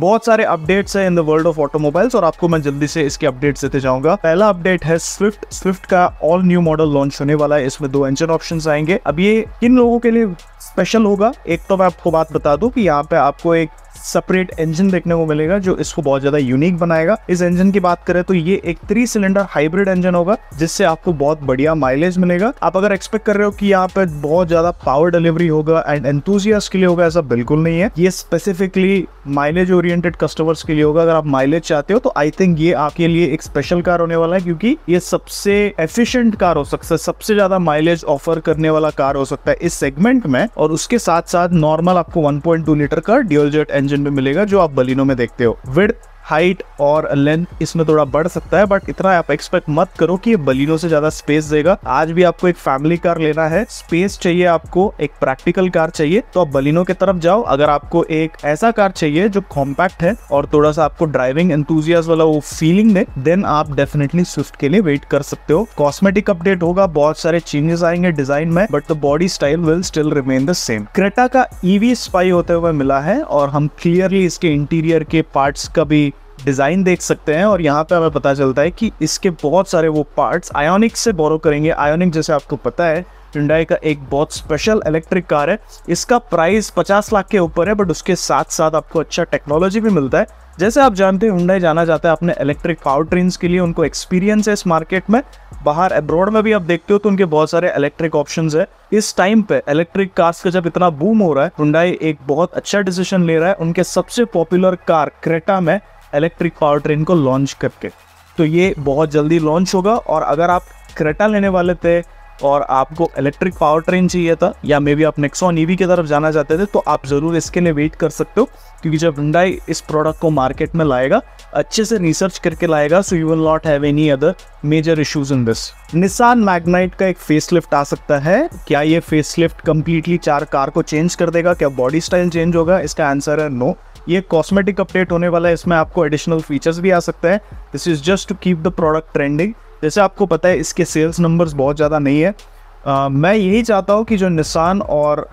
बहुत सारे अपडेट्स हैं in the world of automobiles और आपको मैं जल्दी से इसके अपडेट्स देते जाऊँगा। पहला अपडेट है स्विफ्ट स्विफ्ट का ऑल न्यू मॉडल लॉन्च होने वाला है। इसमें दो इंजन ऑप्शन आएँगे। अब ये किन लोगों के लिए स्पेशल होगा? एक तो मैं आपको बात बता दूँ कि यहाँ पे आपको एक सेपरेट इंजन देखने को मिलेगा, जो इसको बहुत ज़्यादा यूनिक बनाएगा। इस इंजन की बात करें तो ये एक थ्री सिलेंडर हाइब्रिड इंजन होगा, जिससे आपको बहुत बढ़िया माइलेज मिलेगा। आप अगर एक्सपेक्ट कर रहे हो कि यहाँ पे बहुत ज़्यादा पावर डिलीवरी होगा एंड एंथुजियास के लिए होगा, ऐसा बिल्कुल नहीं है। ये स्पेसिफिकली माइलेज ओरिएंटेड कस्टमर्स के लिए होगा, अगर आप माइलेज चाहते हो तो आई थिंक ये आपके लिए एक स्पेशल कार होने वाला है, क्योंकि ये सबसे एफिशिएंट कार हो सकता है, सबसे ज़्यादा माइलेज ऑफ़र करने वाला कार हो सकता है इस सेगमेंट में। और उसके साथ साथ नॉर्मल आपको 1.2 लीटर का ड्यूल जेट इंजन में मिलेगा जो आप बलिनो में देखते हो। विड हाइट और लेंथ इसमें थोड़ा बढ़ सकता है बट इतना आप एक्सपेक्ट मत करो कि बलिनो से ज़्यादा स्पेस देगा। आज भी आपको एक फैमिली कार लेना है स्पेस चाहिए आपको, एक प्रैक्टिकल कार चाहिए तो आप बलिनो की तरफ़ जाओ। अगर आपको एक ऐसा कार चाहिए जो कॉम्पैक्ट है और थोड़ा सा आपको ड्राइविंग एंथुजियाज वाला वो फीलिंग दे देन आप डेफिनेटली स्विफ्ट के लिए वेट कर सकते हो। कॉस्मेटिक अपडेट होगा, बहुत सारे चेंजेस आएँगे डिज़ाइन में but the body style will still remain the same Creta का ईवी स्पाई होते हुए मिला है, और हम क्लियरली इसके इंटीरियर के पार्ट्स का भी डिज़ाइन देख सकते हैं और यहाँ पे हमें पता चलता है कि इसके बहुत सारे वो पार्ट्स आयोनिक से बोरो करेंगे। आयोनिक जैसे आपको पता है हिंडाई का एक बहुत स्पेशल इलेक्ट्रिक कार है। इसका प्राइस 50 लाख के ऊपर है बट उसके साथ साथ आपको अच्छा टेक्नोलॉजी भी मिलता है। जैसे आप जानते हैं हुंडई जाना जाता है अपने इलेक्ट्रिक पावर ट्रेन के लिए, उनको एक्सपीरियंस है इस मार्केट में। बाहर अब्रॉड में भी आप देखते हो तो उनके बहुत सारे इलेक्ट्रिक ऑप्शन है। इस टाइम पे इलेक्ट्रिक कार्स का जब इतना बूम हो रहा है हुंडई एक बहुत अच्छा डिसीज़न ले रहा है। उनके सबसे पॉपुलर कार क्रेटा में इलेक्ट्रिक पावर ट्रेन को लॉन्च करके। तो ये बहुत जल्दी लॉन्च होगा और अगर आप क्रेटा लेने वाले थे और आपको इलेक्ट्रिक पावर ट्रेन चाहिए था, या मे बी आप नेक्सॉन ईवी की तरफ़ जाना चाहते थे तो आप ज़रूर इसके लिए वेट कर सकते हो, क्योंकि जब हुंडई इस प्रोडक्ट को मार्केट में लाएगा, अच्छे से रिसर्च करके लाएगा so you will not have any other major issues in this Nissan Magnite का एक फेसलिफ्ट आ सकता है। क्या ये फेसलिफ्ट कंप्लीटली चार कार को चेंज कर देगा? क्या बॉडी स्टाइल चेंज होगा? इसका आंसर है नो no. ये कॉस्मेटिक अपडेट होने वाला है इसमें आपको एडिशनल फीचर्स भी आ सकते हैं। This is just to keep the product trending जैसे आपको पता है इसके सेल्स नंबर्स बहुत ज़्यादा नहीं है। आ, मैं यही चाहता हूँ कि जो निशान और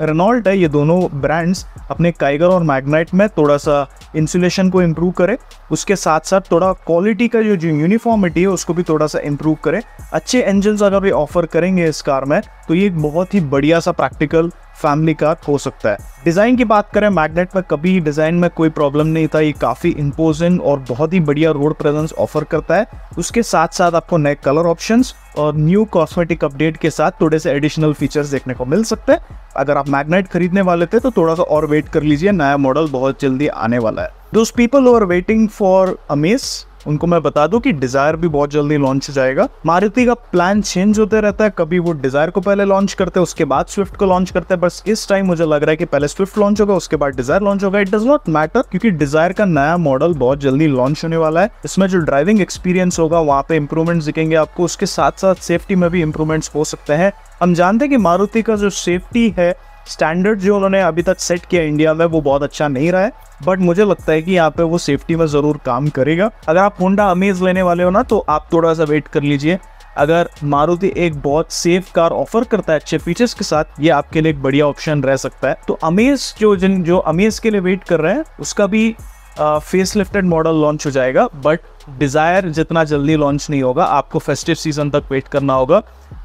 रेनॉल्ट है ये दोनों ब्रांड्स अपने काइगर और मैग्नाइट में थोड़ा सा इंसुलेशन को इम्प्रूव करे। उसके साथ साथ थोड़ा क्वालिटी का जो जो यूनिफॉर्मिटी है उसको भी थोड़ा सा इम्प्रूव करें। अच्छे इंजन अगर भी ऑफ़र करेंगे इस कार में तो ये एक बहुत ही बढ़िया सा प्रैक्टिकल फैमिली का हो सकता है। डिज़ाइन की बात करें, मैग्नेट में कभी डिज़ाइन में कोई प्रॉब्लम नहीं था। ये काफ़ी इम्पोजिंग और बहुत ही बढ़िया रोड प्रेजेंस ऑफ़र करता है। उसके साथ साथ आपको नए कलर ऑप्शंस और न्यू कॉस्मेटिक अपडेट के साथ थोड़े से एडिशनल फीचर्स देखने को मिल सकते हैं। अगर आप मैग्नेट खरीदने वाले थे तो थोड़ा सा और वेट कर लीजिए। नया मॉडल बहुत जल्दी आने वाला है। Those people are waiting for Amaze उनको मैं बता दूँ कि डिज़ायर भी बहुत जल्दी लॉन्च जाएगा। मारुति का प्लान चेंज होते रहता है, कभी वो डिज़ायर को पहले लॉन्च करते हैं, उसके बाद स्विफ्ट को लॉन्च करते हैं, बस इस टाइम मुझे लग रहा है कि पहले स्विफ्ट लॉन्च होगा, उसके बाद डिज़ायर लॉन्च होगा। इट डज नॉट मैटर क्योंकि डिज़ायर का नया मॉडल बहुत जल्दी लॉन्च होने वाला है। इसमें जो ड्राइविंग एक्सपीरियंस होगा, वहाँ पे इंप्रूवमेंट दिखेंगे आपको। उसके साथ साथ सेफ्टी में भी इंप्रूवमेंट्स हो सकते हैं। हम जानते हैं कि मारुति का जो सेफ्टी है स्टैंडर्ड जो उन्होंने अभी तक सेट किया इंडिया में, वो बहुत अच्छा नहीं रहा है बट मुझे लगता है कि यहाँ पे वो सेफ्टी में ज़रूर काम करेगा। अगर आप होंडा अमेज लेने वाले हो ना तो आप थोड़ा सा वेट कर लीजिए। अगर मारुति एक बहुत सेफ़ कार ऑफ़र करता है अच्छे फीचर्स के साथ, ये आपके लिए एक बढ़िया ऑप्शन रह सकता है। तो अमेज जो जिन, जो अमेज के लिए वेट कर रहे हैं, उसका भी फेस लिफ्टेड मॉडल लॉन्च हो जाएगा बट डिज़ायर जितना जल्दी लॉन्च नहीं होगा, आपको फेस्टिव सीज़न तक वेट करना होगा।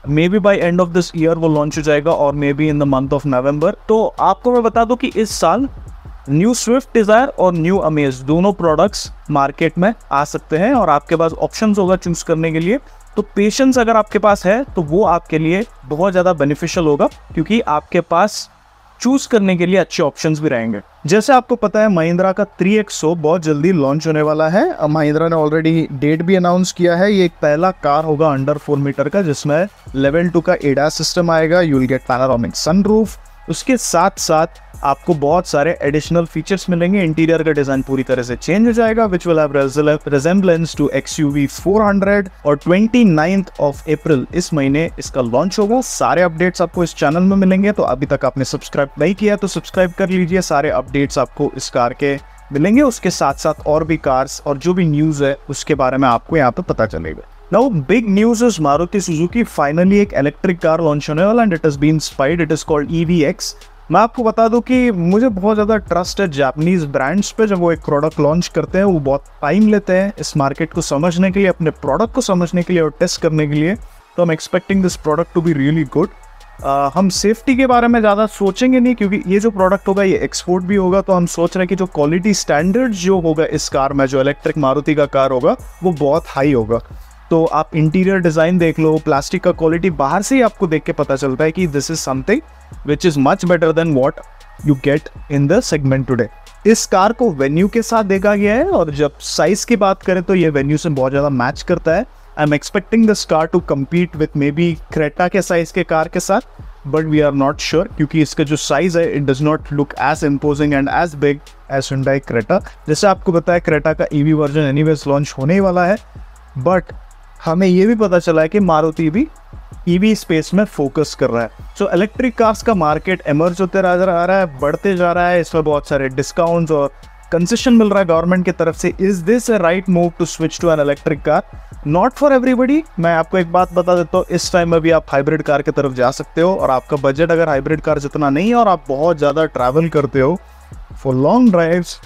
Maybe by end of this year वो लॉन्च हो जाएगा और maybe in the month of November तो आपको मैं बता दूँ कि इस साल न्यू स्विफ्ट डिज़ायर और न्यू अमेज दोनों प्रोडक्ट्स मार्केट में आ सकते हैं और आपके पास ऑप्शन होगा चूज़ करने के लिए। तो पेशेंस अगर आपके पास है तो वो आपके लिए बहुत ज़्यादा बेनिफिशियल होगा, क्योंकि आपके पास चूज़ करने के लिए अच्छे ऑप्शन भी रहेंगे। जैसे आपको पता है, महिंद्रा का थ्री बहुत जल्दी लॉन्च होने वाला है। महिंद्रा ने ऑलरेडी डेट भी अनाउंस किया है। ये एक पहला कार होगा अंडर फोर मीटर का, जिसमें लेवल टू का एडा सिस्टम आएगा। यूल गेट पैनारोमिक सनरूफ उसके साथ साथ आपको बहुत सारे एडिशनल फीचर्स मिलेंगे। इंटीरियर का डिज़ाइन पूरी तरह से चेंज हो जाएगा which will have to XUV 400 और 29th ऑफ़ अप्रैल इस महीने इसका लॉन्च होगा। सारे अपडेट्स आपको इस चैनल में मिलेंगे तो अभी तक आपने सब्सक्राइब नहीं किया तो सब्सक्राइब कर लीजिए। सारे अपडेट्स आपको इस कार के मिलेंगे। उसके साथ साथ और भी कार्स और जो भी न्यूज़ है, उसके बारे में आपको यहाँ पर पता चलेगा। Now, big news is Maruti Suzuki finally एक इलेक्ट्रिक कार लॉन्च होने वाला and it has been spied it is called EVX मैं आपको बता दूँ कि मुझे बहुत ज़्यादा ट्रस्ट है जापनीज़ ब्रांड्स पे जब वो एक प्रोडक्ट लॉन्च करते हैं वो बहुत टाइम लेते हैं इस मार्केट को समझने के लिए अपने प्रोडक्ट को समझने के लिए और टेस्ट करने के लिए। तो हम expecting this product to be really good हम सेफ्टी के बारे में ज़्यादा सोचेंगे नहीं क्योंकि ये जो प्रोडक्ट होगा ये एक्सपोर्ट भी होगा तो हम सोच रहे हैं कि जो क्वालिटी स्टैंडर्ड जो होगा इस कार में जो इलेक्ट्रिक मारुति का कार होगा वो बहुत हाई होगा। तो आप इंटीरियर डिज़ाइन देख लो प्लास्टिक का क्वालिटी बाहर से ही आपको देख के पता चलता है कि this is something which is much better than what you get in the segment today इस कार को वेन्यू के साथ देखा गया है और जब साइज़ की बात करें तो ये वेन्यू से बहुत ज़्यादा मैच करता है। I am expecting this car to compete with maybe B Creta के साइज़ के कार के साथ but we are not sure क्योंकि इसका जो साइज़ है it does not look as imposing and as big as Hyundai Creta जैसे आपको बताया क्रेटा का ईवी वर्जन एनीवेज लॉन्च होने ही वाला है बट हमें ये भी पता चला है कि मारुति भी ईवी स्पेस में फोकस कर रहा है। सो इलेक्ट्रिक कार्स का मार्केट एमर्ज होते आ रहा है, बढ़ते जा रहा है इसमें बहुत सारे डिस्काउंट्स और कंसेशन मिल रहा है गवर्नमेंट की तरफ़ से। Is this a right move to switch to an electric car not for everybody मैं आपको एक बात बता देता हूँ, इस टाइम में भी आप हाइब्रिड कार की तरफ़ जा सकते हो और आपका बजट अगर हाइब्रिड कार जितना नहीं है और आप बहुत ज़्यादा ट्रैवल करते हो for long drives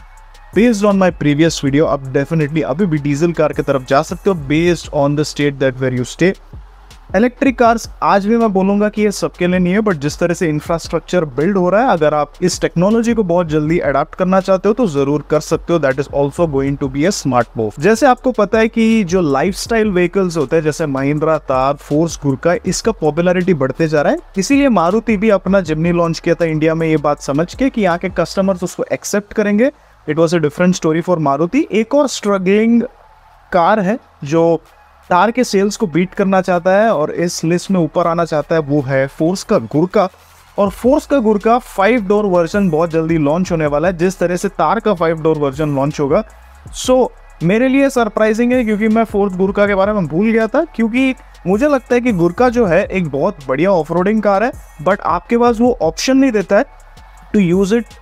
based on my previous video आप डेफिनेटली अभी भी डीजल कार की तरफ़ जा सकते हो based on the state that where you stay electric cars आज भी मैं बोलूँगा कि ये सबके लिए नहीं है बट जिस तरह से इंफ्रास्ट्रक्चर बिल्ड हो रहा है, अगर आप इस टेक्नोलॉजी को बहुत जल्दी अडाप्ट करना चाहते हो तो ज़रूर कर सकते हो। That is also going to be a smart move जैसे आपको पता है कि जो लाइफ स्टाइल व्हीकल्स होते हैं, जैसे महिंद्रा तार फोर्स गुरका इसका पॉपुलरिटी बढ़ते जा रहा है। इसीलिए मारुति भी अपना जिमनी लॉन्च किया था इंडिया में ये बात समझ के कि यहाँ के कस्टमर्स उसको एक्सेप्ट करेंगे। It was a different story for Maruti एक और स्ट्रगलिंग कार है जो तार के सेल्स को बीट करना चाहता है और इस लिस्ट में ऊपर आना चाहता है वो है फोर्स का गुरका और फोर्स का गुरका फाइव डोर वर्जन बहुत जल्दी लॉन्च होने वाला है जिस तरह से तार का फाइव डोर वर्जन लॉन्च होगा। सो so, मेरे लिए सरप्राइजिंग है क्योंकि मैं फोर्थ गुरका के बारे में भूल गया था क्योंकि मुझे लगता है कि गुरका जो है एक बहुत बढ़िया ऑफ़ कार है बट आपके पास वो ऑप्शन नहीं देता है। To use it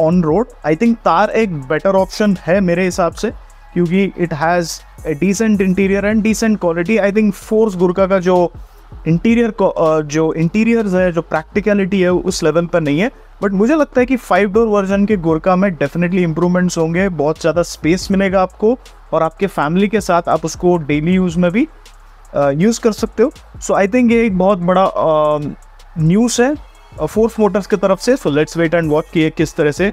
on road I think Thar एक बेटर ऑप्शन है मेरे हिसाब से क्योंकि it has a decent interior and decent quality I think Force Gurkha का जो इंटीरियर uh, जो इंटीरियर्स है जो प्रैक्टिकलिटी है उस लेवल पर नहीं है बट मुझे लगता है कि फाइव डोर वर्जन के गुरका में डेफिनेटली इंप्रूवमेंट्स होंगे बहुत ज़्यादा स्पेस मिलेगा आपको और आपके फैमिली के साथ आप उसको डेली यूज़ में भी यूज़ uh, कर सकते हो सो आई थिंक ये एक बहुत बड़ा न्यूज़ है फोर्स मोटर्स की तरफ़ से so let's wait and watch कि किस तरह से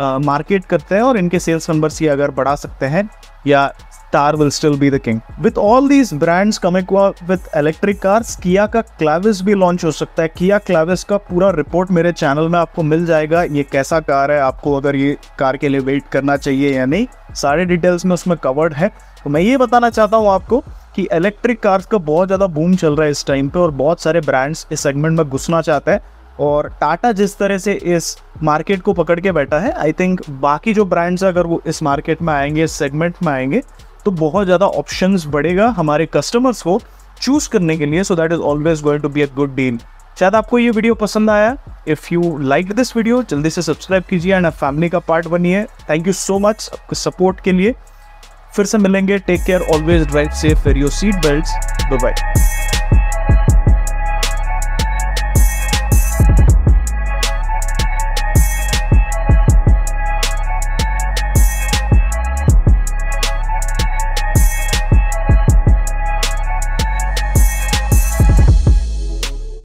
मार्केट करते हैं और इनके सेल्स नंबर्स ये अगर बढ़ा सकते हैं या Star will still be the king. With all these brands coming with electric cars, Kia का Clavis भी लॉन्च हो सकता है। Kia Clavis का पूरा रिपोर्ट मेरे चैनल में आपको मिल जाएगा ये कैसा कार है आपको अगर ये कार के लिए वेट करना चाहिए या नहीं सारे डिटेल्स में उसमें कवर्ड है। तो मैं ये बताना चाहता हूँ आपको कि इलेक्ट्रिक कार्स का बहुत ज़्यादा बूम चल रहा है इस टाइम पे और बहुत सारे ब्रांड्स इस सेगमेंट में घुसना चाहते हैं। और टाटा जिस तरह से इस मार्केट को पकड़ के बैठा है आई थिंक बाकी जो ब्रांड्स अगर वो इस मार्केट में आएँगे, इस सेगमेंट में आएँगे तो बहुत ज़्यादा ऑप्शंस बढ़ेगा हमारे कस्टमर्स को चूज़ करने के लिए so that is always going to be a good deal शायद आपको ये वीडियो पसंद आया। If you like this video जल्दी से सब्सक्राइब कीजिए एंड फैमिली का पार्ट बनिए। थैंक यू सो मच आपके सपोर्ट के लिए। फिर से मिलेंगे। Take care always drive safe wear your seat belt bye